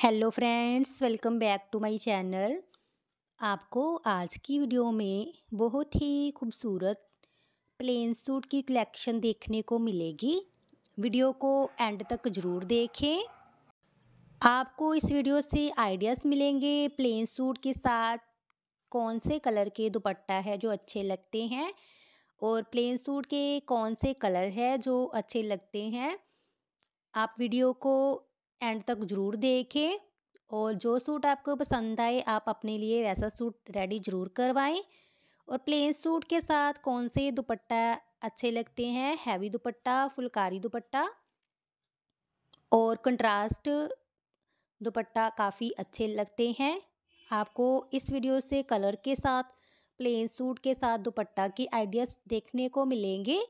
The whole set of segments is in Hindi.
Hello friends, welcome back to my channel. आपको आज की वीडियो में बहुत ही खूबसूरत प्लेन सूट की कलेक्शन देखने को मिलेगी। वीडियो को एंड तक ज़रूर देखें। आपको इस वीडियो से आइडियाज़ मिलेंगे प्लेन सूट के साथ कौन से कलर के दुपट्टा है जो अच्छे लगते हैं और प्लेन सूट के कौन से कलर है जो अच्छे लगते हैं। आप वीडियो को एंड तक ज़रूर देखें और जो सूट आपको पसंद आए, आप अपने लिए वैसा सूट रेडी ज़रूर करवाएँ। और प्लेन सूट के साथ कौन से दुपट्टा अच्छे लगते हैं? हैवी दुपट्टा, फुलकारी दुपट्टा और कंट्रास्ट दुपट्टा काफ़ी अच्छे लगते हैं। आपको इस वीडियो से कलर के साथ, प्लेन सूट के साथ दुपट्टा की आइडियाज़ देखने को मिलेंगे।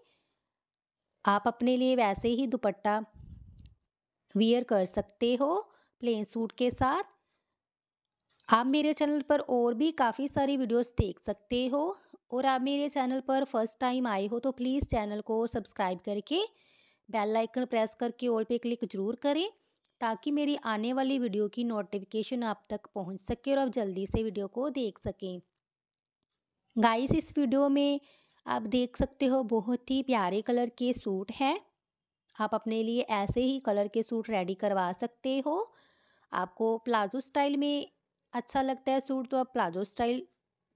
आप अपने लिए वैसे ही दुपट्टा वियर कर सकते हो प्लेन सूट के साथ। आप मेरे चैनल पर और भी काफ़ी सारी वीडियोस देख सकते हो और आप मेरे चैनल पर फ़र्स्ट टाइम आए हो तो प्लीज़ चैनल को सब्सक्राइब करके बेल आइकन प्रेस करके ऑल पे क्लिक ज़रूर करें ताकि मेरी आने वाली वीडियो की नोटिफिकेशन आप तक पहुँच सके और आप जल्दी से वीडियो को देख सकें। गाइस इस वीडियो में आप देख सकते हो बहुत ही प्यारे कलर के सूट हैं। आप अपने लिए ऐसे ही कलर के सूट रेडी करवा सकते हो। आपको प्लाजो स्टाइल में अच्छा लगता है सूट तो आप प्लाजो स्टाइल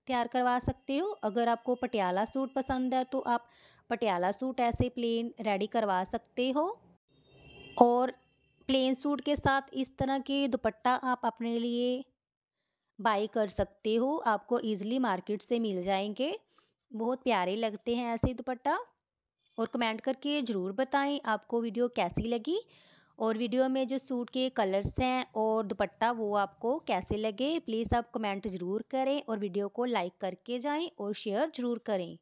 तैयार करवा सकते हो। अगर आपको पटियाला सूट पसंद है तो आप पटियाला सूट ऐसे प्लेन रेडी करवा सकते हो। और प्लेन सूट के साथ इस तरह के दुपट्टा आप अपने लिए बाई कर सकते हो। आपको ईज़िली मार्केट से मिल जाएँगे। बहुत प्यारे लगते हैं ऐसे दुपट्टा। और कमेंट करके ज़रूर बताएँ आपको वीडियो कैसी लगी और वीडियो में जो सूट के कलर्स हैं और दुपट्टा वो आपको कैसे लगे प्लीज़ आप कमेंट ज़रूर करें और वीडियो को लाइक करके जाएँ और शेयर ज़रूर करें।